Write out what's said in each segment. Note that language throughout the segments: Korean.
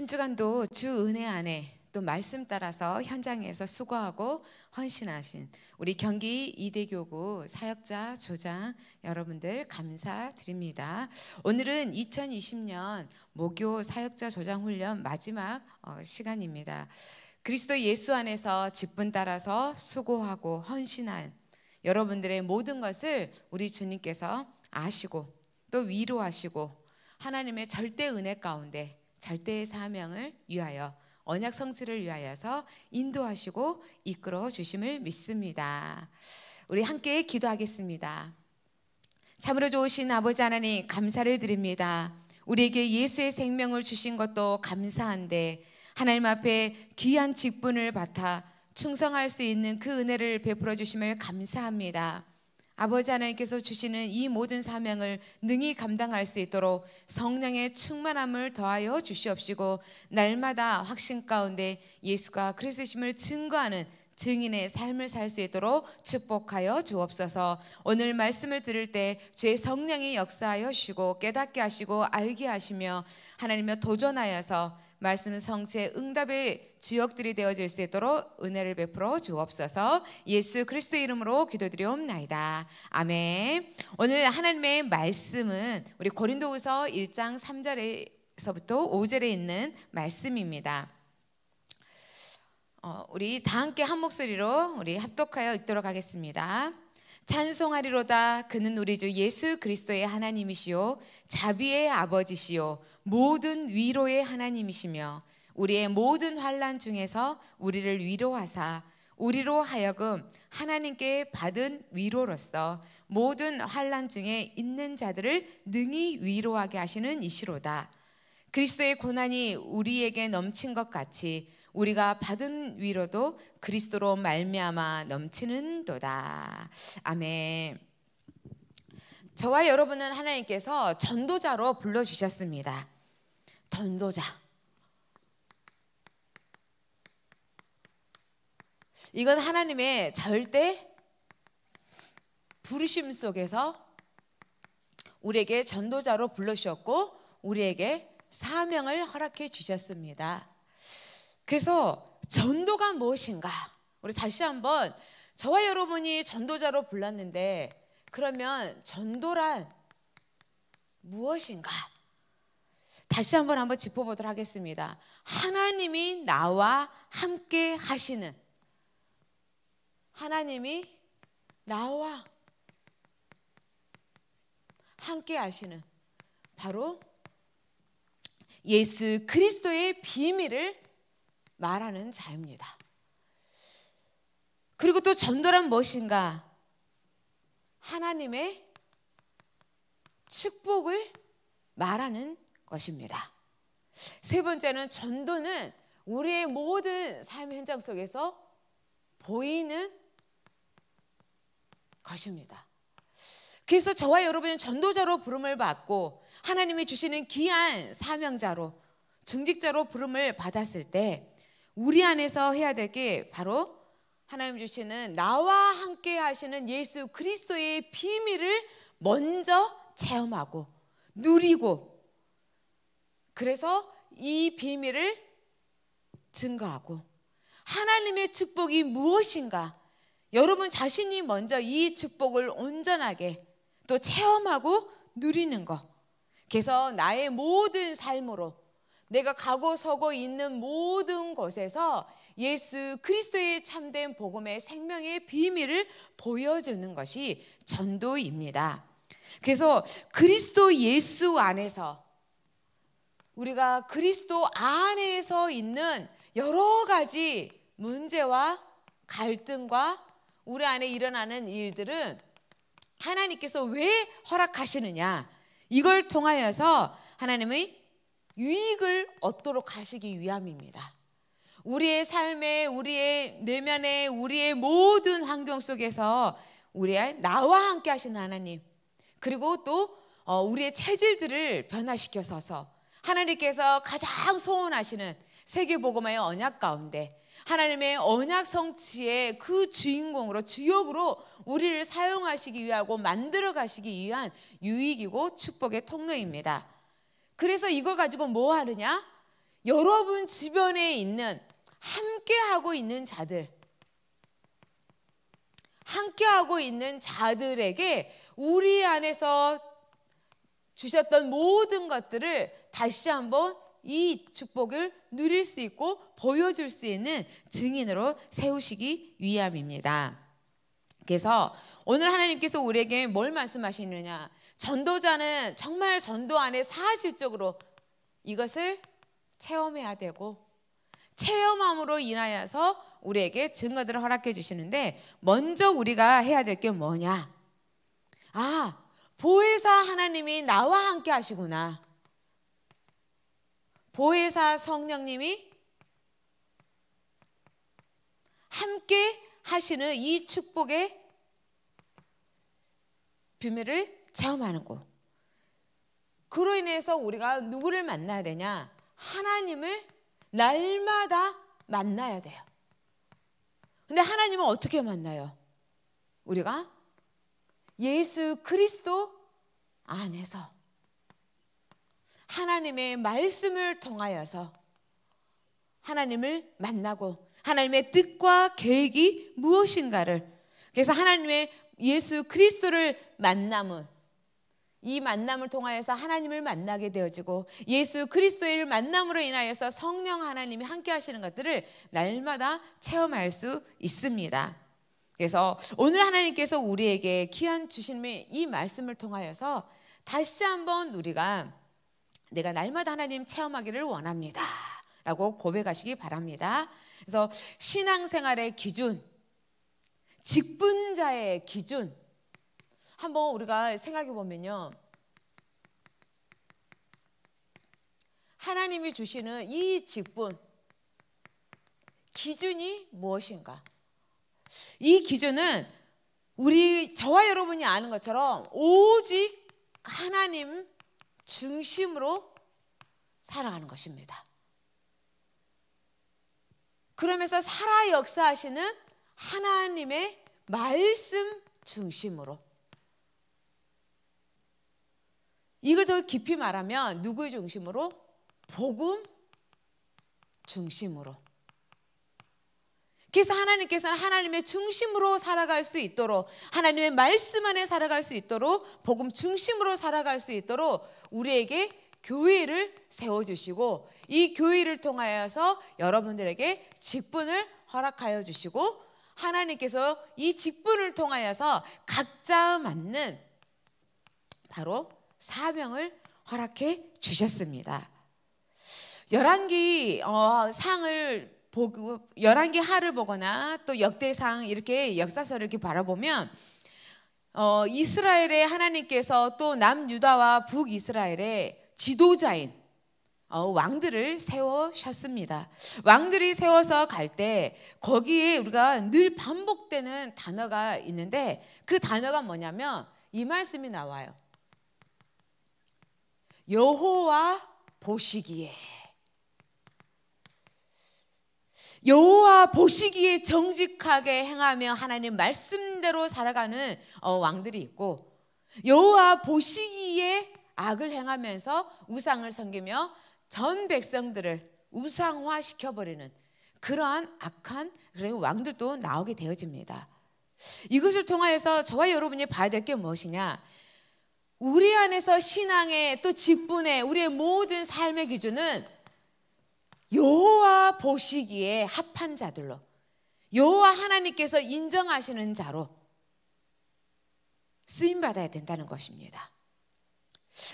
한 주간도 주 은혜 안에 또 말씀 따라서 현장에서 수고하고 헌신하신 우리 경기 이대교구 사역자 조장 여러분들 감사드립니다. 오늘은 2020년 목요 사역자 조장 훈련 마지막 어, 시간입니다. 그리스도 예수 안에서 직분 따라서 수고하고 헌신한 여러분들의 모든 것을 우리 주님께서 아시고 또 위로하시고 하나님의 절대 은혜 가운데 절대의 사명을 위하여 언약 성취를 위하여서 인도하시고 이끌어 주심을 믿습니다. 우리 함께 기도하겠습니다. 참으로 좋으신 아버지 하나님 감사를 드립니다. 우리에게 예수의 생명을 주신 것도 감사한데 하나님 앞에 귀한 직분을 받아 충성할 수 있는 그 은혜를 베풀어 주심을 감사합니다. 아버지 하나님께서 주시는 이 모든 사명을 능히 감당할 수 있도록 성령의 충만함을 더하여 주시옵시고 날마다 확신 가운데 예수가 그리스도심을 증거하는 증인의 삶을 살 수 있도록 축복하여 주옵소서. 오늘 말씀을 들을 때 주의 성령이 역사하여 주시고 깨닫게 하시고 알게 하시며 하나님의 도전하여서 말씀은 성취의 응답의 주역들이 되어질 수 있도록 은혜를 베풀어 주옵소서. 예수 그리스도 이름으로 기도드리옵나이다. 아멘. 오늘 하나님의 말씀은 우리 고린도후서 1장 3절에서부터 5절에 있는 말씀입니다. 어, 우리 다 함께 한 목소리로 우리 합독하여 읽도록 하겠습니다. 찬송하리로다 그는 우리 주 예수 그리스도의 하나님이시요 자비의 아버지시요 모든 위로의 하나님이시며 우리의 모든 환란 중에서 우리를 위로하사 우리로 하여금 하나님께 받은 위로로서 모든 환란 중에 있는 자들을 능히 위로하게 하시는 이시로다. 그리스도의 고난이 우리에게 넘친 것 같이 우리가 받은 위로도 그리스도로 말미암아 넘치는도다. 아멘. 저와 여러분은 하나님께서 전도자로 불러 주셨습니다. 전도자. 이건 하나님의 절대 부르심 속에서 우리에게 전도자로 불러주셨고 우리에게 사명을 허락해 주셨습니다. 그래서 전도가 무엇인가? 우리 다시 한번 저와 여러분이 전도자로 불렀는데 그러면 전도란 무엇인가? 다시 한번 한번 짚어보도록 하겠습니다. 하나님이 나와 함께 하시는 하나님이 나와 함께 하시는 바로 예수 그리스도의 비밀을 말하는 자입니다. 그리고 또 전도란 무엇인가? 하나님의 축복을 말하는 것입니다. 세 번째는 전도는 우리의 모든 삶 현장 속에서 보이는 것입니다. 그래서 저와 여러분은 전도자로 부름을 받고 하나님이 주시는 귀한 사명자로 중직자로 부름을 받았을 때 우리 안에서 해야 될 게 바로 하나님 주시는 나와 함께 하시는 예수 그리스도의 비밀을 먼저 체험하고 누리고 그래서 이 비밀을 증거하고 하나님의 축복이 무엇인가 여러분 자신이 먼저 이 축복을 온전하게 또 체험하고 누리는 것. 그래서 나의 모든 삶으로 내가 가고 서고 있는 모든 곳에서 예수 그리스도의 참된 복음의 생명의 비밀을 보여주는 것이 전도입니다. 그래서 그리스도 예수 안에서 우리가 그리스도 안에서 있는 여러 가지 문제와 갈등과 우리 안에 일어나는 일들은 하나님께서 왜 허락하시느냐? 이걸 통하여서 하나님의 유익을 얻도록 하시기 위함입니다. 우리의 삶에, 우리의 내면에, 우리의 모든 환경 속에서 우리의 나와 함께 하시는 하나님, 그리고 또 어, 우리의 체질들을 변화시켜서서 하나님께서 가장 소원하시는 세계복음의 언약 가운데 하나님의 언약 성취의 그 주인공으로 주역으로 우리를 사용하시기 위하고 만들어 가시기 위한 유익이고 축복의 통로입니다. 그래서 이걸 가지고 뭐 하느냐? 여러분 주변에 있는 함께하고 있는 자들, 함께하고 있는 자들에게 우리 안에서 주셨던 모든 것들을 다시 한번 이 축복을 누릴 수 있고 보여줄 수 있는 증인으로 세우시기 위함입니다. 그래서 오늘 하나님께서 우리에게 뭘 말씀하시느냐? 전도자는 정말 전도 안에 사실적으로 이것을 체험해야 되고 체험함으로 인하여서 우리에게 증거들을 허락해 주시는데 먼저 우리가 해야 될 게 뭐냐? 아, 보혜사 하나님이 나와 함께 하시구나. 보혜사 성령님이 함께 하시는 이 축복의 비밀을 체험하는 것. 그로 인해서 우리가 누구를 만나야 되냐? 하나님을 날마다 만나야 돼요. 근데 하나님은 어떻게 만나요? 우리가 예수 그리스도 안에서 하나님의 말씀을 통하여서 하나님을 만나고 하나님의 뜻과 계획이 무엇인가를 그래서 하나님의 예수 그리스도를 만남은 이 만남을 통하여서 하나님을 만나게 되어지고 예수 그리스도의 만남으로 인하여서 성령 하나님이 함께 하시는 것들을 날마다 체험할 수 있습니다. 그래서 오늘 하나님께서 우리에게 귀한 주신 이 말씀을 통하여서 다시 한번 우리가 내가 날마다 하나님 체험하기를 원합니다. 라고 고백하시기 바랍니다. 그래서 신앙생활의 기준, 직분자의 기준, 한번 우리가 생각해 보면요. 하나님이 주시는 이 직분, 기준이 무엇인가? 이 기준은 우리, 저와 여러분이 아는 것처럼 오직 하나님 중심으로 살아가는 것입니다. 그러면서 살아 역사하시는 하나님의 말씀 중심으로 이걸 더 깊이 말하면 누구의 중심으로? 복음 중심으로. 그래서 하나님께서는 하나님의 중심으로 살아갈 수 있도록 하나님의 말씀 안에 살아갈 수 있도록 복음 중심으로 살아갈 수 있도록 우리에게 교회를 세워 주시고 이 교회를 통하여서 여러분들에게 직분을 허락하여 주시고 하나님께서 이 직분을 통하여서 각자 맞는 바로 사명을 허락해 주셨습니다. 열왕기 어, 상을 보고 열왕기 하를 보거나 또 역대상 이렇게 역사서를 이렇게 바라보면 어, 이스라엘의 하나님께서 또 남유다와 북이스라엘의 지도자인 어, 왕들을 세우셨습니다. 왕들이 세워서 갈 때 거기에 우리가 늘 반복되는 단어가 있는데 그 단어가 뭐냐면 이 말씀이 나와요. 여호와 보시기에 여호와 보시기에 정직하게 행하며 하나님 말씀대로 살아가는 어, 왕들이 있고 여호와 보시기에 악을 행하면서 우상을 섬기며 전 백성들을 우상화 시켜버리는 그러한 악한 왕들도 나오게 되어집니다. 이것을 통하여서 저와 여러분이 봐야 될 게 무엇이냐? 우리 안에서 신앙의 또 직분의 우리의 모든 삶의 기준은 여호와 보시기에 합한 자들로 여호와 하나님께서 인정하시는 자로 쓰임 받아야 된다는 것입니다.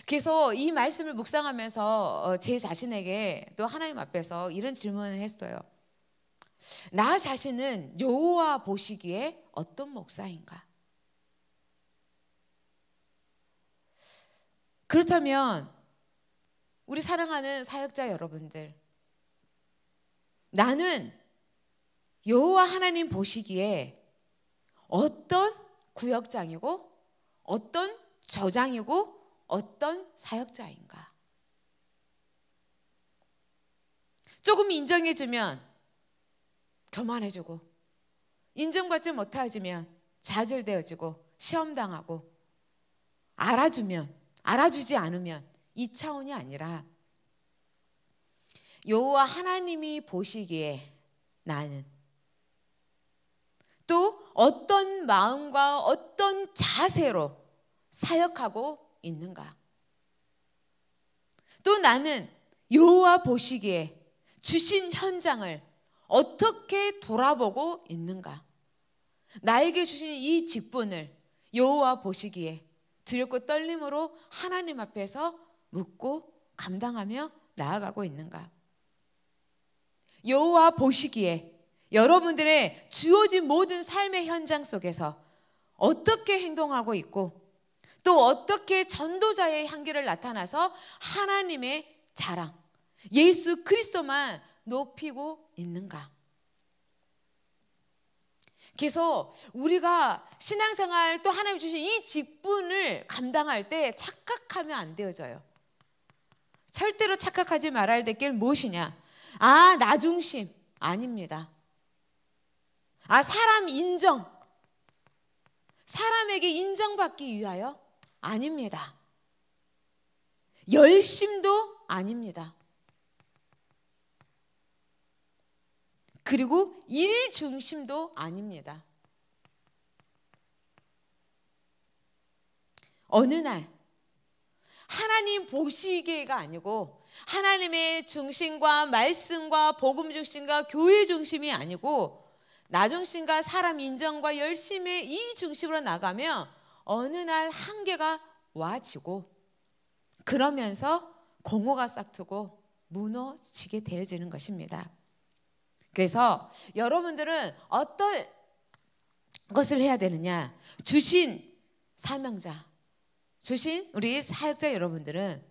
그래서 이 말씀을 묵상하면서 어, 제 자신에게 또 하나님 앞에서 이런 질문을 했어요. 나 자신은 여호와 보시기에 어떤 목사인가? 그렇다면 우리 사랑하는 사역자 여러분들 나는 여호와 하나님 보시기에 어떤 구역장이고 어떤 저장이고 어떤 사역자인가? 조금 인정해주면 교만해지고 인정받지 못해지면 좌절되어지고 시험당하고 알아주면 알아주지 않으면 이 차원이 아니라 여호와 하나님이 보시기에 나는 또 어떤 마음과 어떤 자세로 사역하고 있는가? 또 나는 여호와 보시기에 주신 현장을 어떻게 돌아보고 있는가? 나에게 주신 이 직분을 여호와 보시기에 두렵고 떨림으로 하나님 앞에서 묻고 감당하며 나아가고 있는가? 여호와 보시기에 여러분들의 주어진 모든 삶의 현장 속에서 어떻게 행동하고 있고 또 어떻게 전도자의 향기를 나타나서 하나님의 자랑, 예수 그리스도만 높이고 있는가? 그래서 우리가 신앙생활 또 하나님 주신 이 직분을 감당할 때 착각하면 안 되어져요. 절대로 착각하지 말아야 될 게 무엇이냐? 아, 나 중심. 아닙니다. 아, 사람 인정. 사람에게 인정받기 위하여? 아닙니다. 열심도 아닙니다. 그리고 일 중심도 아닙니다. 어느 날 하나님 보시기가 아니고 하나님의 중심과 말씀과 복음 중심과 교회 중심이 아니고 나 중심과 사람 인정과 열심의 이 중심으로 나가면 어느 날 한계가 와지고 그러면서 공허가 싹트고 무너지게 되어지는 것입니다. 그래서 여러분들은 어떤 것을 해야 되느냐? 주신 사명자, 주신 우리 사역자 여러분들은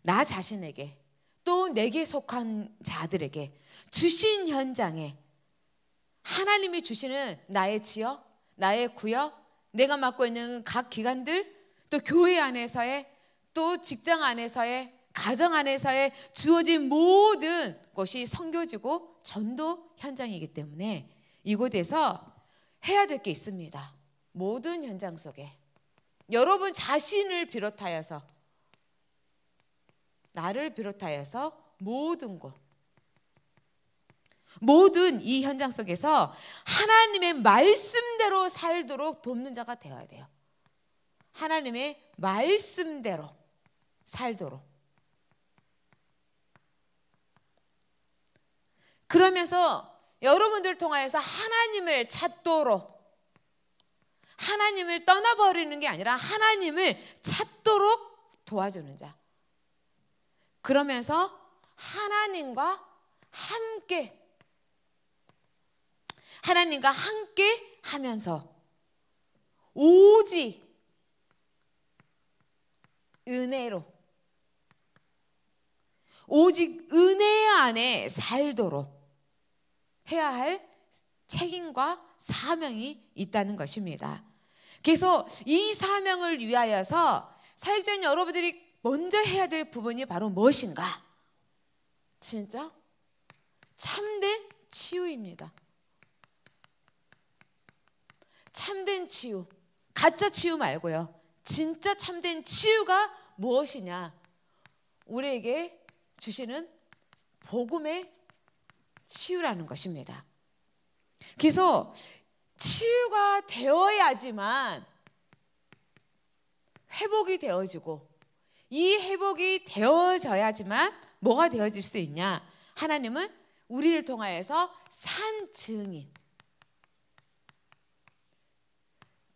나 자신에게 또 내게 속한 자들에게 주신 현장에 하나님이 주시는 나의 지역, 나의 구역, 내가 맡고 있는 각 기관들, 또 교회 안에서의, 또 직장 안에서의, 가정 안에서의 주어진 모든 것이 성교지고 전도 현장이기 때문에 이곳에서 해야 될 게 있습니다. 모든 현장 속에 여러분 자신을 비롯하여서 나를 비롯하여서 모든 곳 모든 이 현장 속에서 하나님의 말씀대로 살도록 돕는 자가 되어야 돼요. 하나님의 말씀대로 살도록. 그러면서 여러분들 통하여서 하나님을 찾도록 하나님을 떠나버리는 게 아니라 하나님을 찾도록 도와주는 자. 그러면서 하나님과 함께 하나님과 함께 하면서 오직 은혜로 오직 은혜 안에 살도록 해야 할 책임과 사명이 있다는 것입니다. 그래서 이 사명을 위하여서 사역자인 여러분들이 먼저 해야 될 부분이 바로 무엇인가? 진짜 참된 치유입니다. 참된 치유, 가짜 치유 말고요. 진짜 참된 치유가 무엇이냐? 우리에게 주시는 복음의 치유라는 것입니다. 그래서 치유가 되어야지만 회복이 되어지고 이 회복이 되어져야지만 뭐가 되어질 수 있냐? 하나님은 우리를 통하여서 산 증인,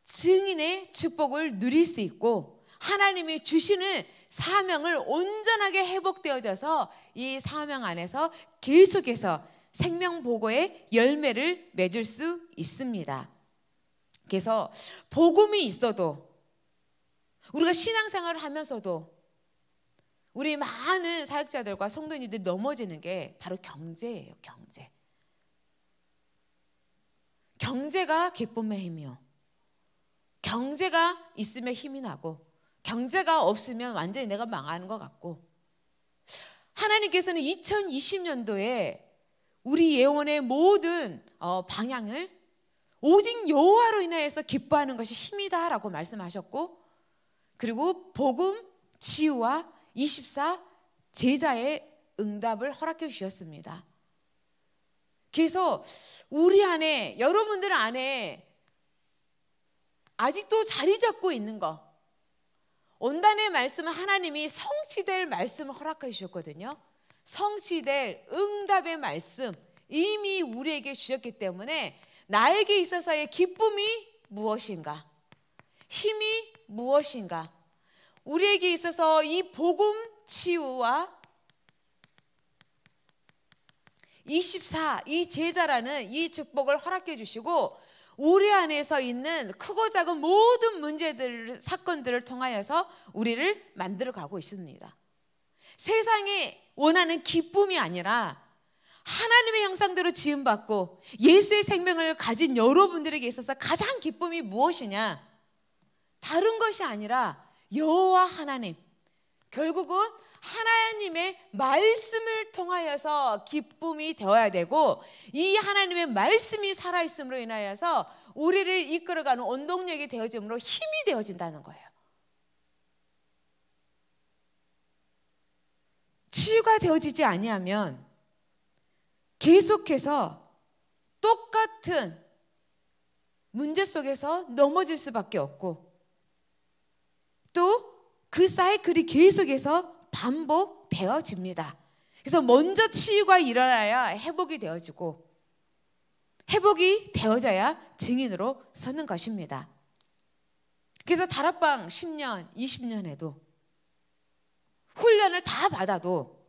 증인의 축복을 누릴 수 있고 하나님이 주시는 사명을 온전하게 회복되어져서 이 사명 안에서 계속해서 생명보고의 열매를 맺을 수 있습니다. 그래서 복음이 있어도 우리가 신앙생활을 하면서도 우리 많은 사역자들과 성도님들이 넘어지는 게 바로 경제예요, 경제. 경제가 기쁨의 힘이요. 경제가 있으면 힘이 나고 경제가 없으면 완전히 내가 망하는 것 같고 하나님께서는 2020년도에 우리 예원의 모든 어, 방향을 오직 여호와로 인하여서 기뻐하는 것이 힘이다라고 말씀하셨고 그리고 복음 치유와 24 제자의 응답을 허락해 주셨습니다. 그래서 우리 안에 여러분들 안에 아직도 자리 잡고 있는 거 온단의 말씀은 하나님이 성취될 말씀을 허락해 주셨거든요. 성취될 응답의 말씀 이미 우리에게 주셨기 때문에 나에게 있어서의 기쁨이 무엇인가? 힘이 무엇인가? 우리에게 있어서 이 복음 치유와 24, 이 제자라는 이 축복을 허락해 주시고 우리 안에서 있는 크고 작은 모든 문제들, 사건들을 통하여서 우리를 만들어 가고 있습니다. 세상에 원하는 기쁨이 아니라 하나님의 형상대로 지음받고 예수의 생명을 가진 여러분들에게 있어서 가장 기쁨이 무엇이냐? 다른 것이 아니라 여호와 하나님. 결국은 하나님의 말씀을 통하여서 기쁨이 되어야 되고 이 하나님의 말씀이 살아 있음으로 인하여서 우리를 이끌어가는 원동력이 되어짐으로 힘이 되어진다는 거예요. 치유가 되어지지 아니하면 계속해서 똑같은 문제 속에서 넘어질 수밖에 없고 또 그 사이클이 계속해서 반복되어집니다. 그래서 먼저 치유가 일어나야 회복이 되어지고 회복이 되어져야 증인으로 서는 것입니다. 그래서 다락방 10년, 20년에도 훈련을 다 받아도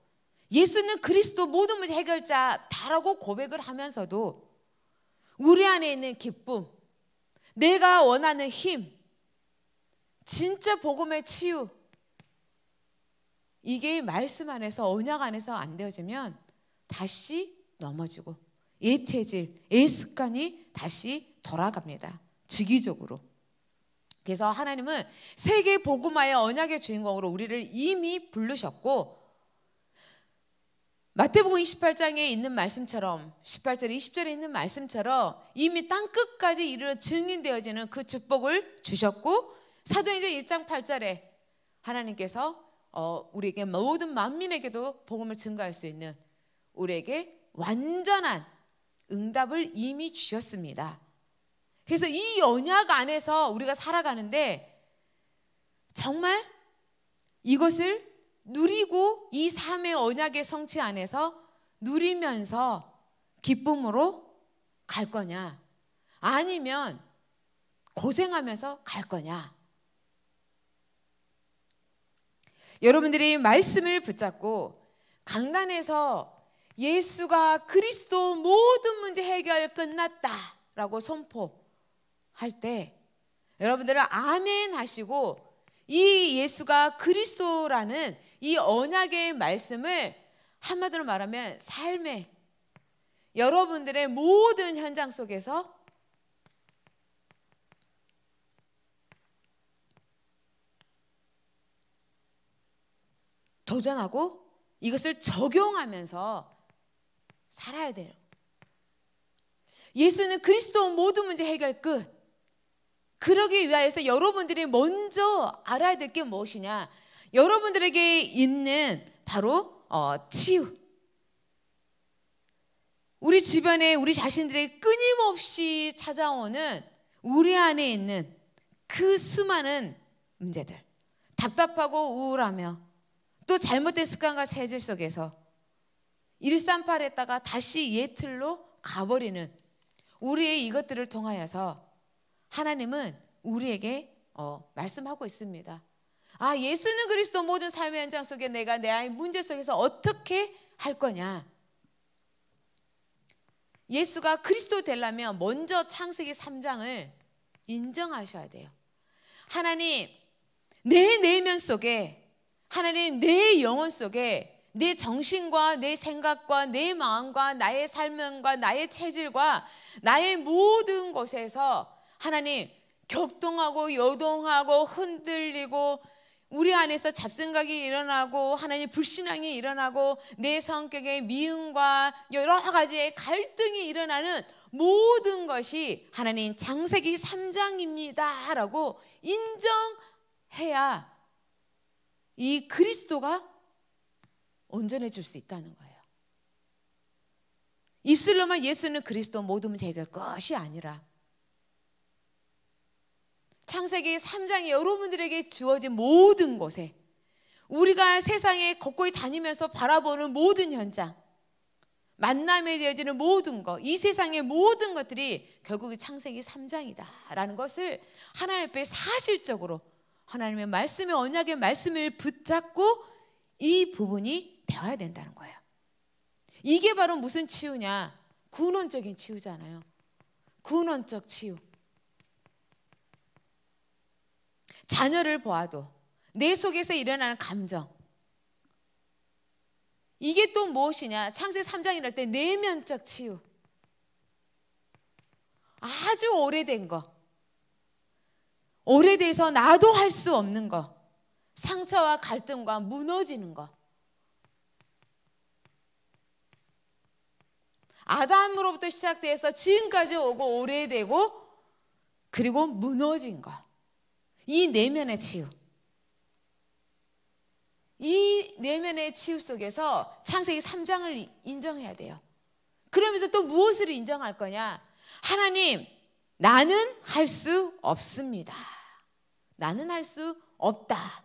예수는 그리스도 모든 문제 해결자다라고 고백을 하면서도 우리 안에 있는 기쁨, 내가 원하는 힘, 진짜 복음의 치유, 이게 말씀 안에서 언약 안에서 안 되어지면 다시 넘어지고 예 체질, 예 습관이 다시 돌아갑니다. 주기적으로. 그래서 하나님은 세계 복음화의 언약의 주인공으로 우리를 이미 부르셨고 마태복음 28장에 있는 말씀처럼 18절 20절에 있는 말씀처럼 이미 땅 끝까지 이르러 증인되어지는 그 축복을 주셨고 사도행전 1장 8절에 하나님께서 어, 우리에게 모든 만민에게도 복음을 증가할 수 있는 우리에게 완전한 응답을 이미 주셨습니다. 그래서 이 언약 안에서 우리가 살아가는데 정말 이것을 누리고 이 삶의 언약의 성취 안에서 누리면서 기쁨으로 갈 거냐? 아니면 고생하면서 갈 거냐? 여러분들이 말씀을 붙잡고 강단에서 예수가 그리스도 모든 문제 해결 끝났다라고 선포 할 때 여러분들은 아멘 하시고 이 예수가 그리스도라는 이 언약의 말씀을 한마디로 말하면 삶의 여러분들의 모든 현장 속에서 도전하고 이것을 적용하면서 살아야 돼요. 예수는 그리스도 모든 문제 해결 끝. 그러기 위하여서 여러분들이 먼저 알아야 될 게 무엇이냐? 여러분들에게 있는 바로 어, 치유. 우리 주변에 우리 자신들의 끊임없이 찾아오는 우리 안에 있는 그 수많은 문제들. 답답하고 우울하며 또 잘못된 습관과 체질 속에서 138했다가 다시 예틀로 가버리는 우리의 이것들을 통하여서 하나님은 우리에게 어, 말씀하고 있습니다. 아, 예수는 그리스도 모든 삶의 현장 속에 내가 내 아이 문제 속에서 어떻게 할 거냐? 예수가 그리스도 되려면 먼저 창세기 3장을 인정하셔야 돼요. 하나님, 내 내면 속에 하나님 내 영혼 속에 내 정신과 내 생각과 내 마음과 나의 삶과 나의 체질과 나의 모든 곳에서 하나님 격동하고 요동하고 흔들리고 우리 안에서 잡생각이 일어나고 하나님 불신앙이 일어나고 내 성격의 미움과 여러 가지의 갈등이 일어나는 모든 것이 하나님 장세기 3장입니다라고 인정해야 이 그리스도가 온전해질 수 있다는 거예요. 입술로만 예수는 그리스도 모든 제결 것이 아니라 창세기 3장에 여러분들에게 주어진 모든 곳에 우리가 세상에 걷고 다니면서 바라보는 모든 현장 만남에 되어지는 모든 것, 이 세상의 모든 것들이 결국 창세기 3장이다라는 것을 하나님 앞에 사실적으로 하나님의 말씀의 언약의 말씀을 붙잡고 이 부분이 되어야 된다는 거예요. 이게 바로 무슨 치유냐? 근원적인 치유잖아요. 근원적 치유. 자녀를 보아도 내 속에서 일어나는 감정, 이게 또 무엇이냐? 창세 3장이랄 때 내면적 치유. 아주 오래된 거. 오래돼서 나도 할 수 없는 거. 상처와 갈등과 무너지는 거. 아담으로부터 시작돼서 지금까지 오고 오래되고 그리고 무너진 거. 이 내면의 치유. 이 내면의 치유 속에서 창세기 3장을 인정해야 돼요. 그러면서 또 무엇을 인정할 거냐? 하나님, 나는 할 수 없습니다. 나는 할 수 없다.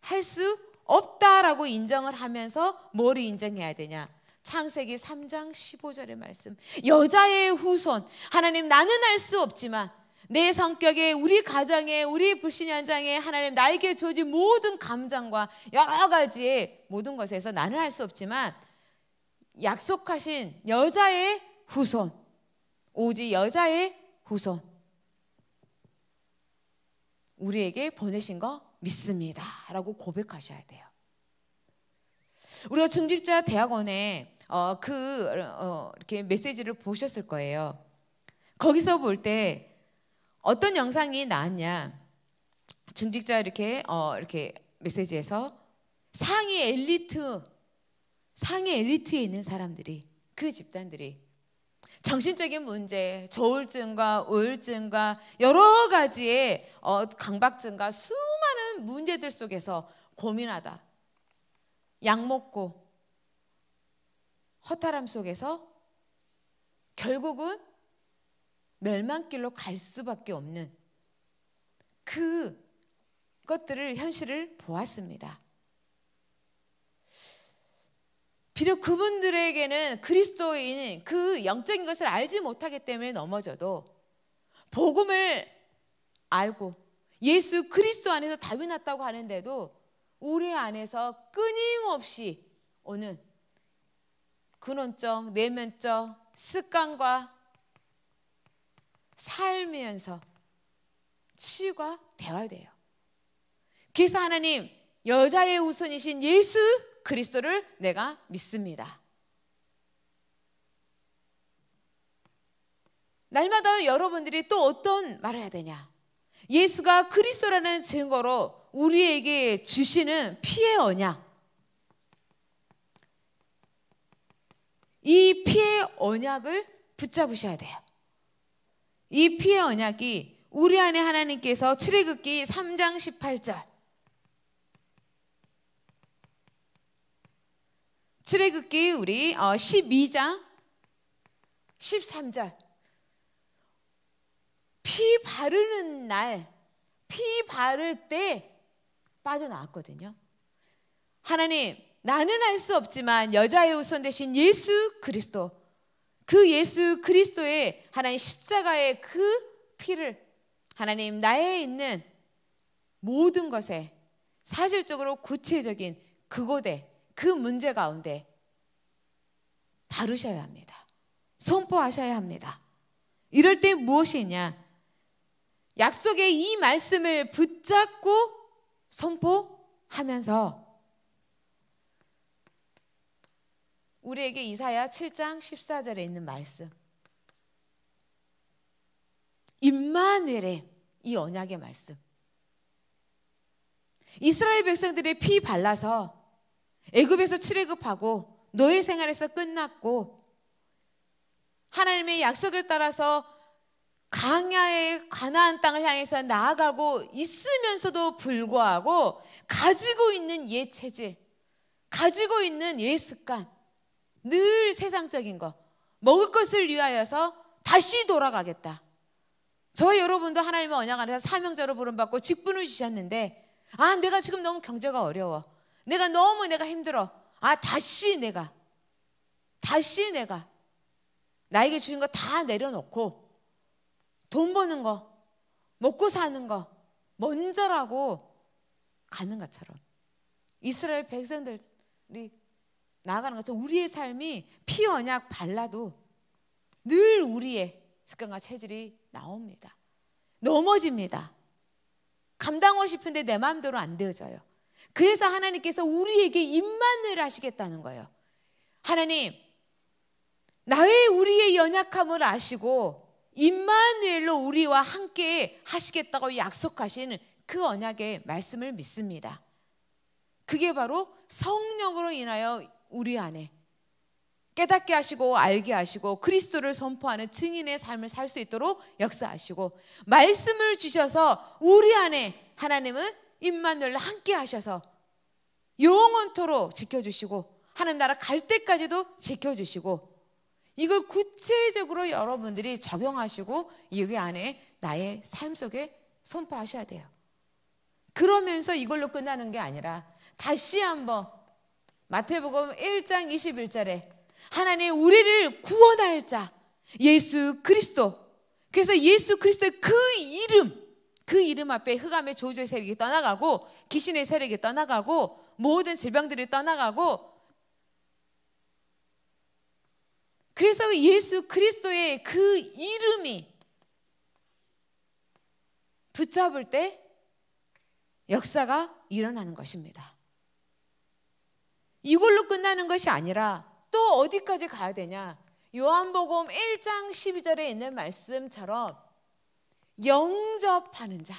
할 수 없다라고 인정을 하면서 뭐를 인정해야 되냐? 창세기 3장 15절의 말씀. 여자의 후손. 하나님, 나는 할 수 없지만 내 성격에 우리 가정에 우리 불신 현장에 하나님 나에게 주어진 모든 감정과 여러 가지의 모든 것에서 나는 할 수 없지만 약속하신 여자의 후손 오직 여자의 후손 우리에게 보내신 거 믿습니다. 라고 고백하셔야 돼요. 우리가 중직자 대학원에 어, 그 어, 이렇게 메시지를 보셨을 거예요. 거기서 볼 때 어떤 영상이 나왔냐? 중직자 이렇게 어 이렇게 메시지에서 상위 엘리트 상위 엘리트에 있는 사람들이 그 집단들이 정신적인 문제, 조울증과 우울증과 여러 가지의 어, 강박증과 수많은 문제들 속에서 고민하다. 약 먹고 허탈함 속에서 결국은 멸망길로 갈 수밖에 없는 그 것들을 현실을 보았습니다. 비록 그분들에게는 그리스도인 그 영적인 것을 알지 못하기 때문에 넘어져도 복음을 알고 예수 그리스도 안에서 답이 났다고 하는데도 우리 안에서 끊임없이 오는 근원적, 내면적 습관과 살면서 치유가 되어야 돼요. 그래서 하나님 여자의 우선이신 예수 그리스도를 내가 믿습니다. 날마다 여러분들이 또 어떤 말을 해야 되냐? 예수가 그리스도라는 증거로 우리에게 주시는 피의 언약. 이 피의 언약을 붙잡으셔야 돼요. 이 피의 언약이 우리 안에 하나님께서 출애굽기 3장 18절 출애굽기 우리 12장 어, 13절 피 바르는 날, 피 바를 때 빠져나왔거든요. 하나님, 나는 할수 없지만 여자의 우선 대신 예수 그리스도 그 예수 그리스도의 하나님 십자가의 그 피를 하나님 나에 있는 모든 것에 사실적으로 구체적인 그곳에 그 문제 가운데 바르셔야 합니다. 선포하셔야 합니다. 이럴 때 무엇이 있냐? 약속의 이 말씀을 붙잡고 선포하면서 우리에게 이사야 7장 14절에 있는 말씀. 임마누엘의 이 언약의 말씀. 이스라엘 백성들의 피 발라서 애굽에서 출애굽하고 노예 생활에서 끝났고 하나님의 약속을 따라서 강야의 가나안 땅을 향해서 나아가고 있으면서도 불구하고 가지고 있는 옛 체질 가지고 있는 예 습관, 늘 세상적인 거, 먹을 것을 위하여서 다시 돌아가겠다. 저 여러분도 하나님의 언약 안에서 사명자로 부름받고 직분을 주셨는데, 아, 내가 지금 너무 경제가 어려워. 내가 너무 내가 힘들어. 아, 다시 내가, 다시 내가 나에게 주신 거 다 내려놓고 돈 버는 거, 먹고 사는 거 먼저라고 가는 것처럼 이스라엘 백성들이 나아가는 것처럼 우리의 삶이 피 언약 발라도 늘 우리의 습관과 체질이 나옵니다. 넘어집니다. 감당하고 싶은데 내 마음대로 안 되어져요. 그래서 하나님께서 우리에게 임만을 하시겠다는 거예요. 하나님, 나의 우리의 연약함을 아시고 임마누엘로 우리와 함께 하시겠다고 약속하신 그 언약의 말씀을 믿습니다. 그게 바로 성령으로 인하여 우리 안에 깨닫게 하시고 알게 하시고 그리스도를 선포하는 증인의 삶을 살 수 있도록 역사하시고 말씀을 주셔서 우리 안에 하나님은 임마누엘 함께 하셔서 영원토록 지켜주시고 하는 나라 갈 때까지도 지켜주시고 이걸 구체적으로 여러분들이 적용하시고 여기 안에 나의 삶 속에 선포하셔야 돼요. 그러면서 이걸로 끝나는 게 아니라 다시 한번 마태복음 1장 21절에 하나님 우리를 구원할 자 예수 그리스도 그래서 예수 그리스도의 그 이름 그 이름 앞에 흑암의 조주의 세력이 떠나가고 귀신의 세력이 떠나가고 모든 질병들이 떠나가고 그래서 예수 그리스도의 그 이름이 붙잡을 때 역사가 일어나는 것입니다. 이걸로 끝나는 것이 아니라 또 어디까지 가야 되냐? 요한복음 1장 12절에 있는 말씀처럼 영접하는 자,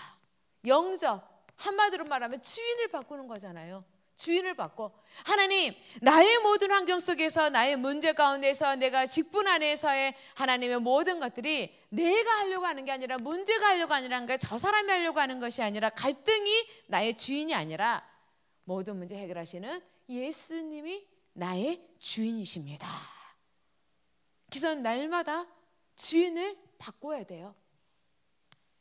영접 한마디로 말하면 주인을 바꾸는 거잖아요. 주인을 받고 하나님 나의 모든 환경 속에서 나의 문제 가운데서 내가 직분 안에서의 하나님의 모든 것들이 내가 하려고 하는 게 아니라 문제가 하려고 하는 게 저 사람이 하려고 하는 것이 아니라 갈등이 나의 주인이 아니라 모든 문제 해결하시는 예수님이 나의 주인이십니다. 그래서 날마다 주인을 바꿔야 돼요.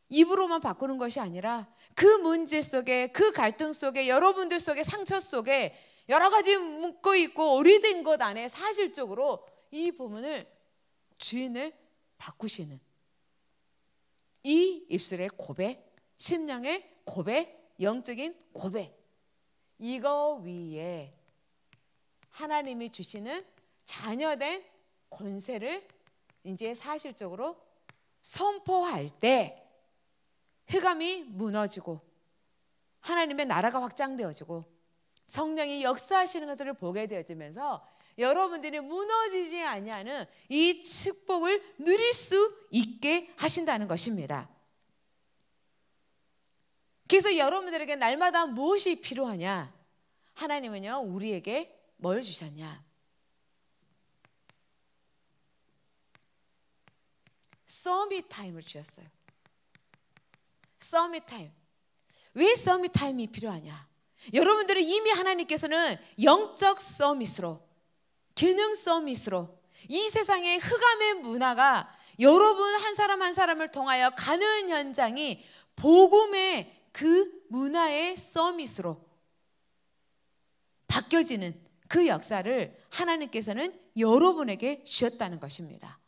입으로만 바꾸는 것이 아니라 그 문제 속에 그 갈등 속에 여러분들 속에 상처 속에 여러 가지 묶고 있고 오래된 것 안에 사실적으로 이 부분을 주인을 바꾸시는 이 입술의 고백, 심령의 고백, 영적인 고백 이거 위에 하나님이 주시는 자녀된 권세를 이제 사실적으로 선포할 때 흑암이 무너지고 하나님의 나라가 확장되어지고 성령이 역사하시는 것들을 보게 되어지면서 여러분들이 무너지지 아니하는 이 축복을 누릴 수 있게 하신다는 것입니다. 그래서 여러분들에게 날마다 무엇이 필요하냐? 하나님은요, 우리에게 뭘 주셨냐? summit time을 주셨어요. summit time. 왜 summit time이 필요하냐? 여러분들은 이미 하나님께서는 영적 summit으로 기능 summit으로 이 세상의 흑암의 문화가 여러분 한 사람 한 사람을 통하여 가는 현장이 복음의 그 문화의 서밋으로 바뀌어지는 그 역사를 하나님께서는 여러분에게 주셨다는 것입니다.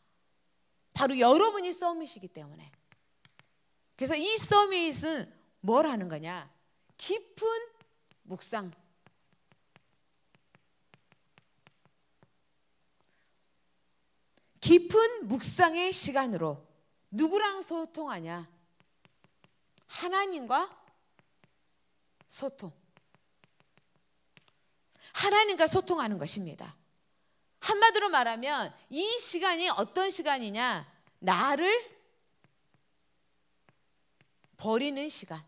바로 여러분이 서밋이기 때문에. 그래서 이 서밋은 뭘 하는 거냐? 깊은 묵상. 깊은 묵상의 시간으로 누구랑 소통하냐? 하나님과 소통. 하나님과 소통하는 것입니다. 한마디로 말하면 이 시간이 어떤 시간이냐? 나를 버리는 시간.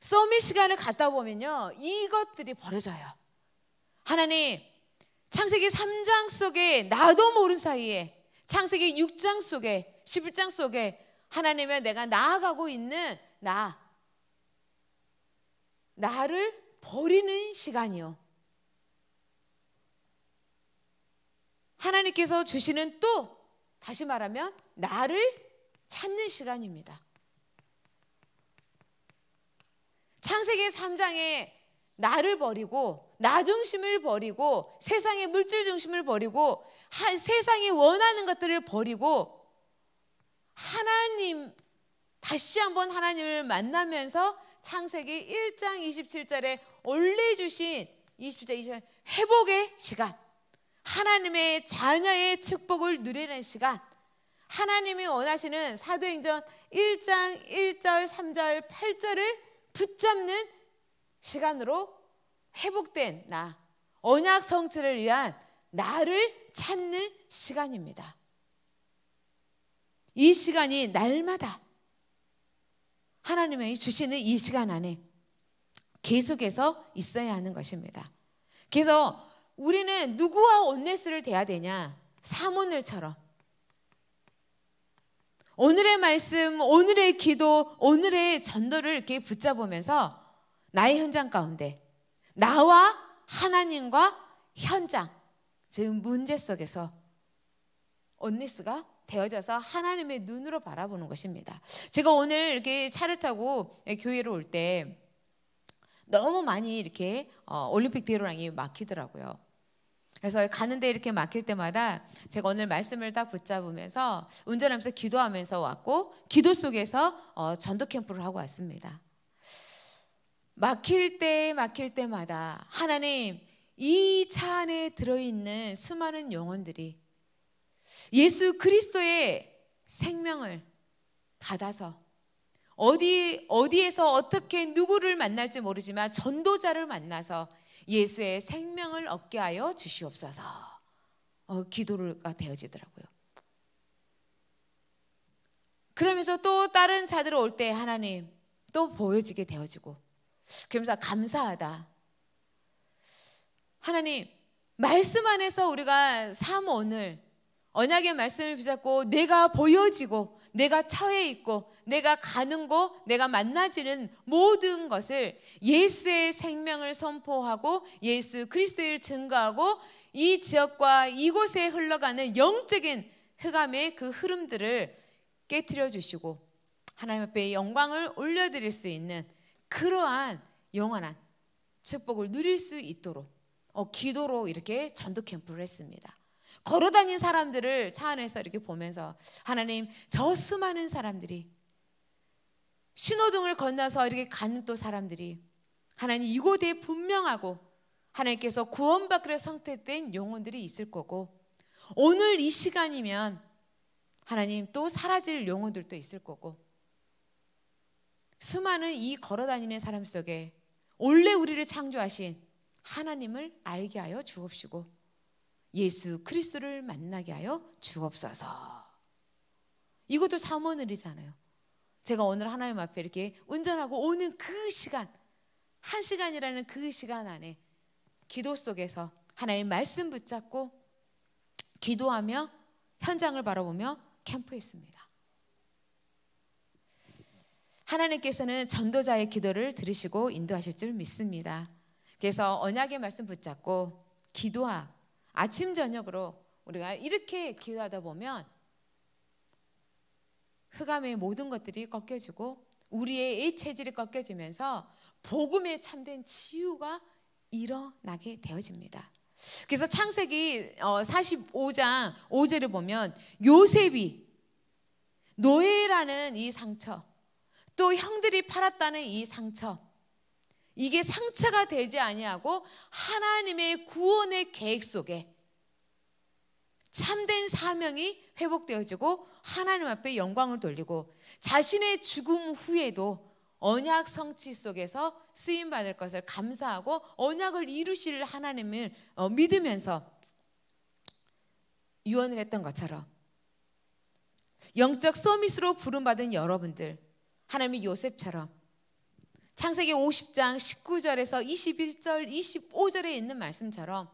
서밋 시간을 갖다 보면요. 이것들이 버려져요. 하나님, 창세기 3장 속에 나도 모르는 사이에 창세기 6장 속에 11장 속에 하나님의 내가 나아가고 있는 나 나를 버리는 시간이요. 하나님께서 주시는 또 다시 말하면 나를 찾는 시간입니다. 창세기 3장에 나를 버리고 나 중심을 버리고 세상의 물질 중심을 버리고 한 세상이 원하는 것들을 버리고 하나님 다시 한번 하나님을 만나면서 창세기 1장 27절에 올려 주신 27절 20절 회복의 시간 하나님의 자녀의 축복을 누리는 시간 하나님이 원하시는 사도행전 1장 1절 3절 8절을 붙잡는 시간으로 회복된 나 언약 성취를 위한 나를 찾는 시간입니다. 이 시간이 날마다 하나님의 주시는 이 시간 안에 계속해서 있어야 하는 것입니다. 그래서 우리는 누구와 온네스를 대야 되냐? 사모늘처럼. 오늘의 말씀, 오늘의 기도, 오늘의 전도를 이렇게 붙잡으면서 나의 현장 가운데 나와 하나님과 현장, 즉 문제 속에서 온니스가 되어져서 하나님의 눈으로 바라보는 것입니다. 제가 오늘 이렇게 차를 타고 교회로 올 때 너무 많이 이렇게 어, 올림픽 대로랑이 막히더라고요. 그래서 가는데 이렇게 막힐 때마다 제가 오늘 말씀을 다 붙잡으면서 운전하면서 기도하면서 왔고 기도 속에서 어, 전도 캠프를 하고 왔습니다. 막힐 때 막힐 때마다 하나님 이 차 안에 들어있는 수많은 영혼들이 예수 그리스도의 생명을 받아서 어디 어디에서 어떻게 누구를 만날지 모르지만 전도자를 만나서 예수의 생명을 얻게 하여 주시옵소서. 어, 기도가 되어지더라고요. 그러면서 또 다른 자들 올 때 하나님 또 보여지게 되어지고 그러면서 감사하다. 하나님 말씀 안에서 우리가 삶 오늘 언약의 말씀을 붙잡고 내가 보여지고 내가 처해 있고 내가 가는 곳 내가 만나지는 모든 것을 예수의 생명을 선포하고 예수 그리스도를 증거하고 이 지역과 이곳에 흘러가는 영적인 흑암의 그 흐름들을 깨뜨려 주시고 하나님 앞에 영광을 올려드릴 수 있는 그러한 영원한 축복을 누릴 수 있도록 어, 기도로 이렇게 전도 캠프를 했습니다. 걸어다닌 사람들을 차 안에서 이렇게 보면서 하나님 저 수많은 사람들이 신호등을 건너서 이렇게 가는 또 사람들이 하나님 이곳에 분명하고 하나님께서 구원받기로 선택된 영혼들이 있을 거고 오늘 이 시간이면 하나님 또 사라질 영혼들도 있을 거고 수많은 이 걸어다니는 사람 속에 원래 우리를 창조하신 하나님을 알게 하여 주옵시고 예수 그리스도를 만나게 하여 주옵소서. 이것도 사모늘이잖아요. 제가 오늘 하나님 앞에 이렇게 운전하고 오는 그 시간, 한 시간이라는 그 시간 안에 기도 속에서 하나님 말씀 붙잡고 기도하며 현장을 바라보며 캠프했습니다. 하나님께서는 전도자의 기도를 들으시고 인도하실 줄 믿습니다. 그래서 언약의 말씀 붙잡고 기도하 아침 저녁으로 우리가 이렇게 기도하다 보면 흑암의 모든 것들이 꺾여지고 우리의 의 체질이 꺾여지면서 복음에 참된 치유가 일어나게 되어집니다. 그래서 창세기 45장 어, 5절을 보면 요셉이 노예라는 이 상처 또 형들이 팔았다는 이 상처 이게 상처가 되지 아니하고 하나님의 구원의 계획 속에 참된 사명이 회복되어지고 하나님 앞에 영광을 돌리고 자신의 죽음 후에도 언약 성취 속에서 쓰임 받을 것을 감사하고 언약을 이루실 하나님을 어, 믿으면서 유언을 했던 것처럼 영적 서밋으로 부름받은 여러분들 하나님의 요셉처럼 창세기 50장 19절에서 21절, 25절에 있는 말씀처럼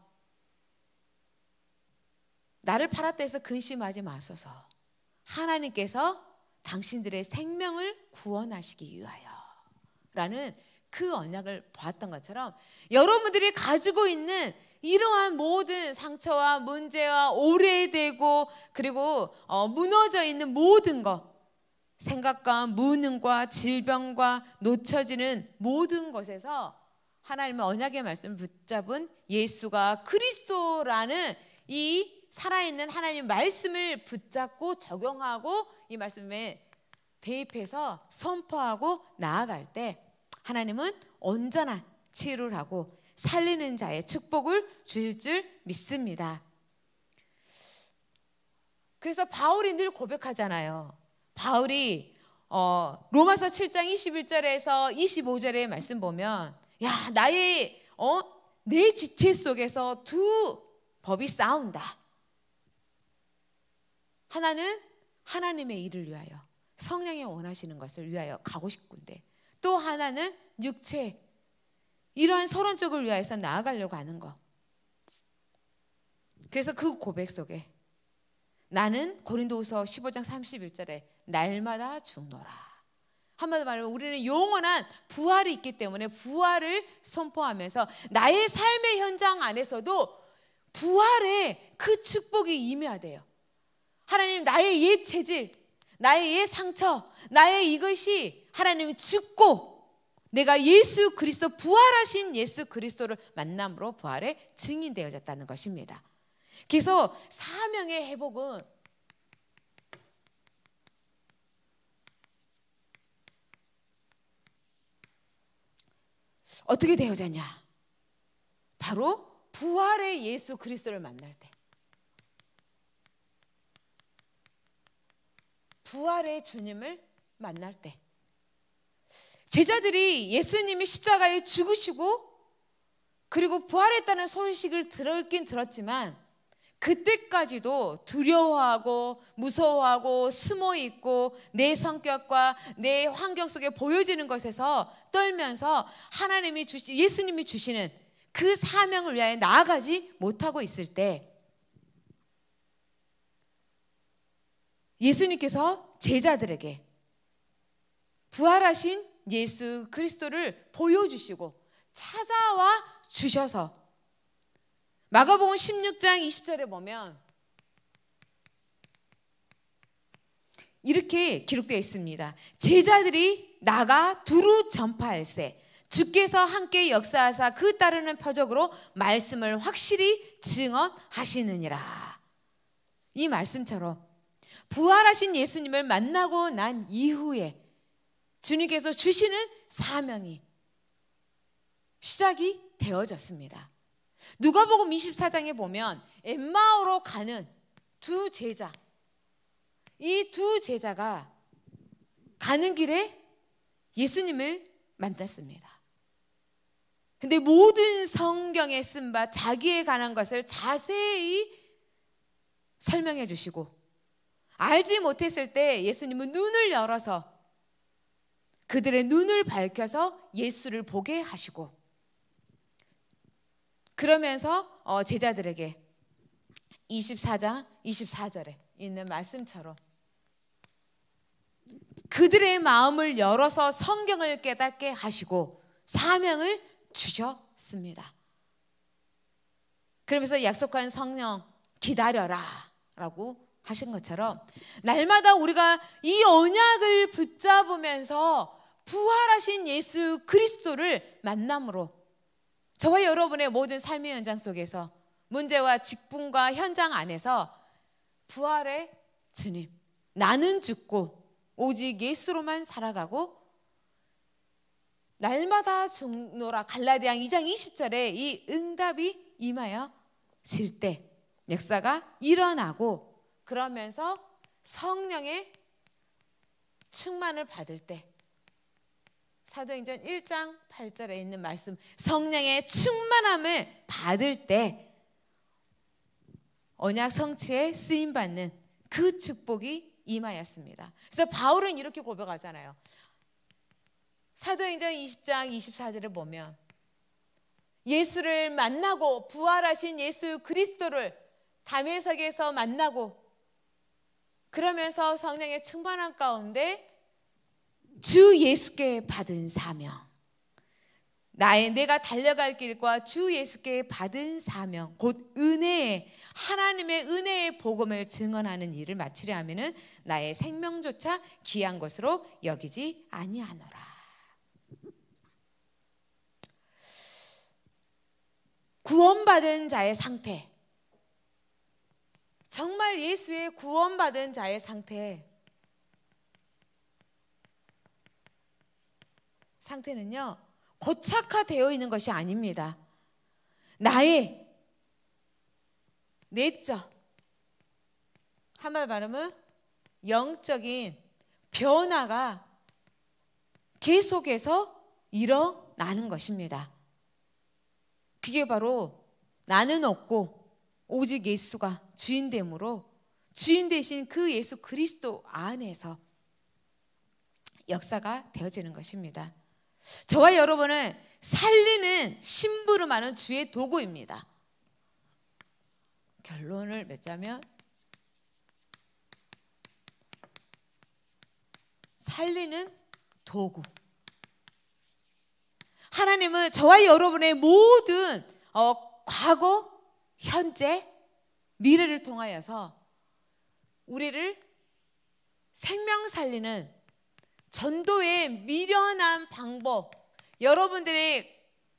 나를 팔았다 해서 근심하지 마소서. 하나님께서 당신들의 생명을 구원하시기 위하여 라는 그 언약을 보았던 것처럼 여러분들이 가지고 있는 이러한 모든 상처와 문제와 오래되고 그리고 어, 무너져 있는 모든 것 생각과 무능과 질병과 놓쳐지는 모든 것에서 하나님의 언약의 말씀 붙잡은 예수가 그리스도라는 이 살아있는 하나님 말씀을 붙잡고 적용하고 이 말씀에 대입해서 선포하고 나아갈 때 하나님은 언제나 치유를 하고 살리는 자의 축복을 주실 줄 믿습니다. 그래서 바울이 늘 고백하잖아요. 바울이 어, 로마서 7장 21절에서 25절의 말씀 보면 야 나의 어, 내 지체 속에서 두 법이 싸운다. 하나는 하나님의 일을 위하여 성령이 원하시는 것을 위하여 가고 싶군데 또 하나는 육체 이러한 서론적을 위하여서 나아가려고 하는 것. 그래서 그 고백 속에 나는 고린도후서 15장 31절에 날마다 죽노라. 한마디로 말하면 우리는 영원한 부활이 있기 때문에 부활을 선포하면서 나의 삶의 현장 안에서도 부활의 그 축복이 임해야 돼요. 하나님 나의 옛 체질, 나의 옛 상처, 나의 이것이 하나님 죽고 내가 예수 그리스도 부활하신 예수 그리스도를 만남으로 부활의 증인되어졌다는 것입니다. 그래서 사명의 회복은 어떻게 되어졌냐? 바로 부활의 예수 그리스도를 만날 때. 부활의 주님을 만날 때. 제자들이 예수님이 십자가에 죽으시고 그리고 부활했다는 소식을 들었긴 들었지만 그때까지도 두려워하고 무서워하고 숨어 있고 내 성격과 내 환경 속에 보여지는 것에서 떨면서 하나님이 주시 예수님이 주시는 그 사명을 위하여 나아가지 못하고 있을 때 예수님께서 제자들에게 부활하신 예수 그리스도를 보여주시고 찾아와 주셔서 마가복음 16장 20절에 보면 이렇게 기록되어 있습니다. 제자들이 나가 두루 전파할세 주께서 함께 역사하사 그 따르는 표적으로 말씀을 확실히 증언하시느니라. 이 말씀처럼 부활하신 예수님을 만나고 난 이후에 주님께서 주시는 사명이 시작이 되어졌습니다. 누가복음 24장에 보면 엠마오로 가는 두 제자 이 두 제자가 가는 길에 예수님을 만났습니다. 근데 모든 성경에 쓴 바 자기에 관한 것을 자세히 설명해 주시고 알지 못했을 때 예수님은 눈을 열어서 그들의 눈을 밝혀서 예수를 보게 하시고 그러면서 어, 제자들에게 24장 24절에 있는 말씀처럼 그들의 마음을 열어서 성경을 깨닫게 하시고 사명을 주셨습니다. 그러면서 약속한 성령 기다려라 라고 하신 것처럼 날마다 우리가 이 언약을 붙잡으면서 부활하신 예수 그리스도를 만남으로 저와 여러분의 모든 삶의 현장 속에서 문제와 직분과 현장 안에서 부활의 주님 나는 죽고 오직 예수로만 살아가고 날마다 죽노라. 갈라디아 2장 20절에 이 응답이 임하여 질 때 역사가 일어나고 그러면서 성령의 충만을 받을 때 사도행전 1장 8절에 있는 말씀 성령의 충만함을 받을 때 언약 성취에 쓰임 받는 그 축복이 임하였습니다. 그래서 바울은 이렇게 고백하잖아요. 사도행전 20장 24절을 보면 예수를 만나고 부활하신 예수 그리스도를 담에석에서 만나고 그러면서 성령의 충만한 가운데 주 예수께 받은 사명. 나의 내가 달려갈 길과 주 예수께 받은 사명 곧 은혜의 하나님의 은혜의 복음을 증언하는 일을 마치려 하면은 나의 생명조차 귀한 것으로 여기지 아니하노라. 구원받은 자의 상태. 정말 예수의 구원받은 자의 상태. 상태는요, 고착화되어 있는 것이 아닙니다. 나의 내적, 한마디 말하면 영적인 변화가 계속해서 일어나는 것입니다. 그게 바로 나는 없고 오직 예수가 주인됨으로 주인 대신 그 예수 그리스도 안에서 역사가 되어지는 것입니다. 저와 여러분은 살리는 심부름하는 주의 도구입니다. 결론을 맺자면 살리는 도구. 하나님은 저와 여러분의 모든 어, 과거, 현재, 미래를 통하여서 우리를 생명 살리는 전도의 미련한 방법, 여러분들이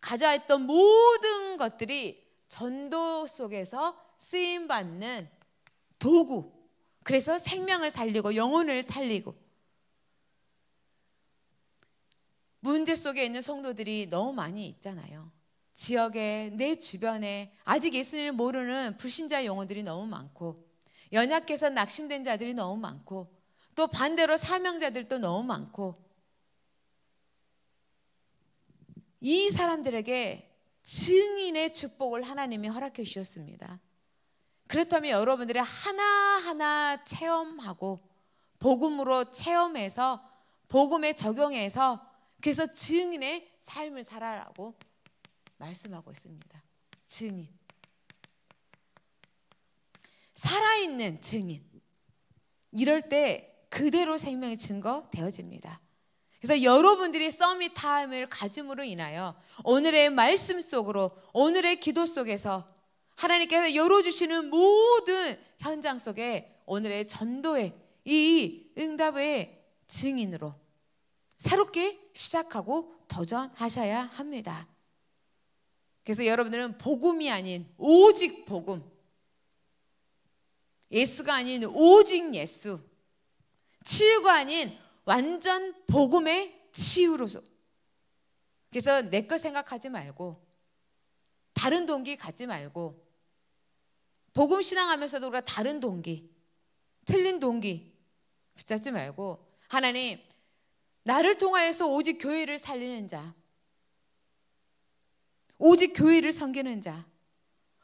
가져왔던 모든 것들이 전도 속에서 쓰임 받는 도구. 그래서 생명을 살리고 영혼을 살리고 문제 속에 있는 성도들이 너무 많이 있잖아요. 지역에 내 주변에 아직 예수님을 모르는 불신자 영혼들이 너무 많고 연약해서 낙심된 자들이 너무 많고 또 반대로 사명자들도 너무 많고 이 사람들에게 증인의 축복을 하나님이 허락해 주셨습니다. 그렇다면 여러분들이 하나하나 체험하고 복음으로 체험해서 복음에 적용해서 그래서 증인의 삶을 살아라고 말씀하고 있습니다. 증인. 살아있는 증인. 이럴 때 그대로 생명이 증거 되어집니다. 그래서 여러분들이 서밋 타임을 가짐으로 인하여 오늘의 말씀 속으로 오늘의 기도 속에서 하나님께서 열어주시는 모든 현장 속에 오늘의 전도의 이 응답의 증인으로 새롭게 시작하고 도전하셔야 합니다. 그래서 여러분들은 복음이 아닌 오직 복음, 예수가 아닌 오직 예수, 치유가 아닌 완전 복음의 치유로서. 그래서 내거 생각하지 말고 다른 동기 갖지 말고 복음 신앙하면서도 우리가 다른 동기, 틀린 동기 붙잡지 말고 하나님 나를 통하여서 오직 교회를 살리는 자, 오직 교회를 섬기는 자,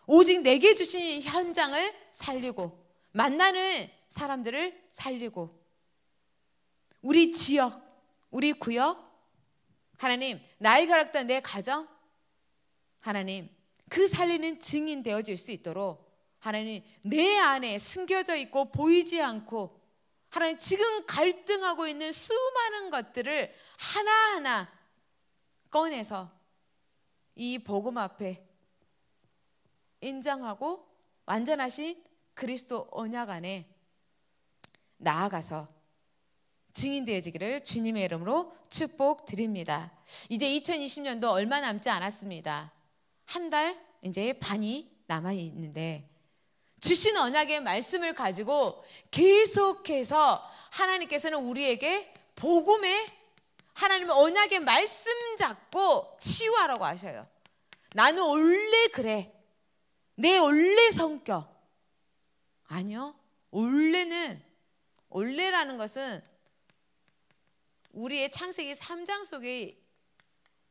오직 내게 주신 현장을 살리고 만나는 사람들을 살리고 우리 지역, 우리 구역, 하나님, 나이 가락단 내 가정, 하나님, 그 살리는 증인 되어질 수 있도록 하나님, 내 안에 숨겨져 있고 보이지 않고 하나님, 지금 갈등하고 있는 수많은 것들을 하나하나 꺼내서 이 복음 앞에 인정하고 완전하신 그리스도 언약 안에 나아가서 증인 되어지기를 주님의 이름으로 축복드립니다. 이제 2020년도 얼마 남지 않았습니다. 한 달 이제 반이 남아 있는데 주신 언약의 말씀을 가지고 계속해서 하나님께서는 우리에게 복음의 하나님의 언약의 말씀 잡고 치유하라고 하셔요. 나는 원래 그래. 내 원래 성격. 아니요. 원래는 원래라는 것은 우리의 창세기 3장 속에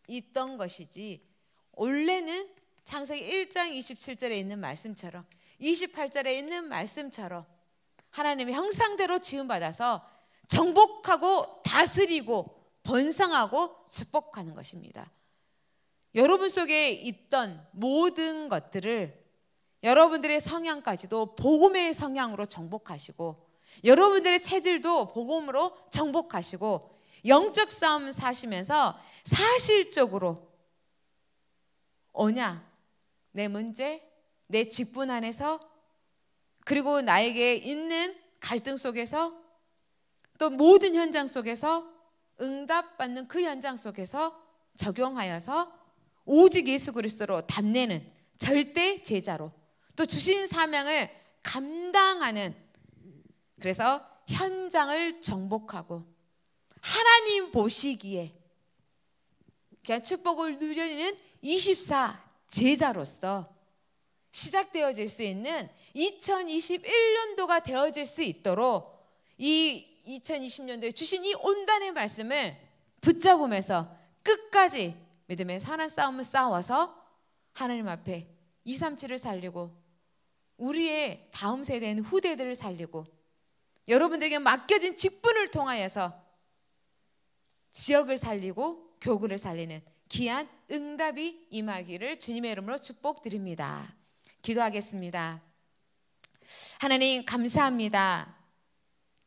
있던 것이지 원래는 창세기 1장 27절에 있는 말씀처럼 28절에 있는 말씀처럼 하나님의 형상대로 지음받아서 정복하고 다스리고 번성하고 축복하는 것입니다. 여러분 속에 있던 모든 것들을 여러분들의 성향까지도 복음의 성향으로 정복하시고 여러분들의 체질도 복음으로 정복하시고 영적 싸움 사시면서 사실적으로 언약, 내 문제, 내 직분 안에서 그리고 나에게 있는 갈등 속에서 또 모든 현장 속에서 응답받는 그 현장 속에서 적용하여서 오직 예수 그리스도로 답내는 절대 제자로 또 주신 사명을 감당하는 그래서 현장을 정복하고 하나님 보시기에. 그냥 축복을 누리는 24 제자로서 시작되어질 수 있는 2021년도가 되어질 수 있도록 이 2020년도에 주신 이 온단의 말씀을 붙잡으면서 끝까지 믿음의 선한 싸움을 싸워서 하나님 앞에 237을 살리고 우리의 다음 세대는 후대들을 살리고 여러분들에게 맡겨진 직분을 통하여서 지역을 살리고 교구를 살리는 귀한 응답이 임하기를 주님의 이름으로 축복드립니다. 기도하겠습니다. 하나님 감사합니다.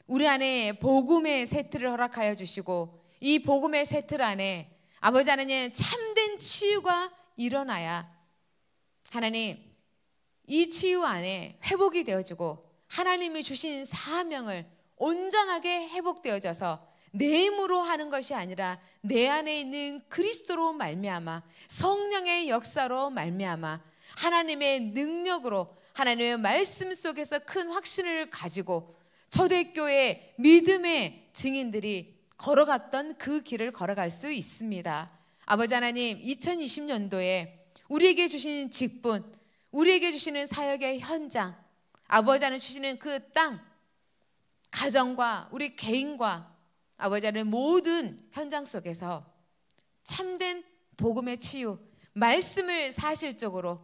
우리 안에 복음의 세트를 허락하여 주시고 이 복음의 세트 안에 아버지 하나님 참된 치유가 일어나야 하나님 이 치유 안에 회복이 되어지고 하나님이 주신 사명을 온전하게 회복되어져서 내 힘으로 하는 것이 아니라 내 안에 있는 그리스도로 말미암아 성령의 역사로 말미암아 하나님의 능력으로 하나님의 말씀 속에서 큰 확신을 가지고 초대교회 믿음의 증인들이 걸어갔던 그 길을 걸어갈 수 있습니다. 아버지 하나님, 2020년도에 우리에게 주신 직분, 우리에게 주시는 사역의 현장, 아버지 하나님 주시는 그 땅, 가정과 우리 개인과 아버지 하나님 모든 현장 속에서 참된 복음의 치유, 말씀을 사실적으로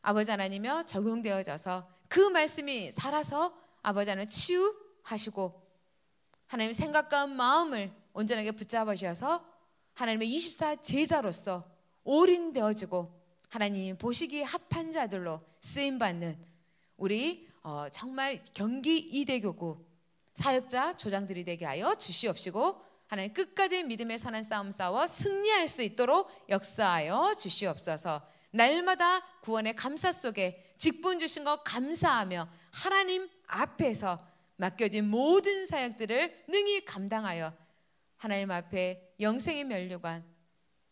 아버지 하나님여 적용되어져서 그 말씀이 살아서 아버지 하나님 치유하시고 하나님 생각과 마음을 온전하게 붙잡으셔서 하나님의 24 제자로서 올인되어지고 하나님 보시기 합한 자들로 쓰임 받는 우리 어, 정말 경기 이대교구 사역자 조장들이 되게 하여 주시옵시고 하나님 끝까지 믿음의 선한 싸움 싸워 승리할 수 있도록 역사하여 주시옵소서. 날마다 구원의 감사 속에 직분 주신 것 감사하며 하나님 앞에서 맡겨진 모든 사역들을 능히 감당하여 하나님 앞에 영생의 면류관,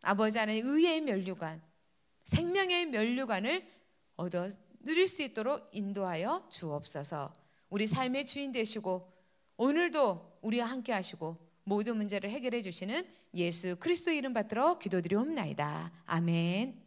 아버지 하나님 의의 면류관, 생명의 면류관을 얻어 누릴 수 있도록 인도하여 주옵소서. 우리 삶의 주인 되시고 오늘도 우리와 함께 하시고 모든 문제를 해결해 주시는 예수 그리스도 이름 받들어 기도드리옵나이다. 아멘.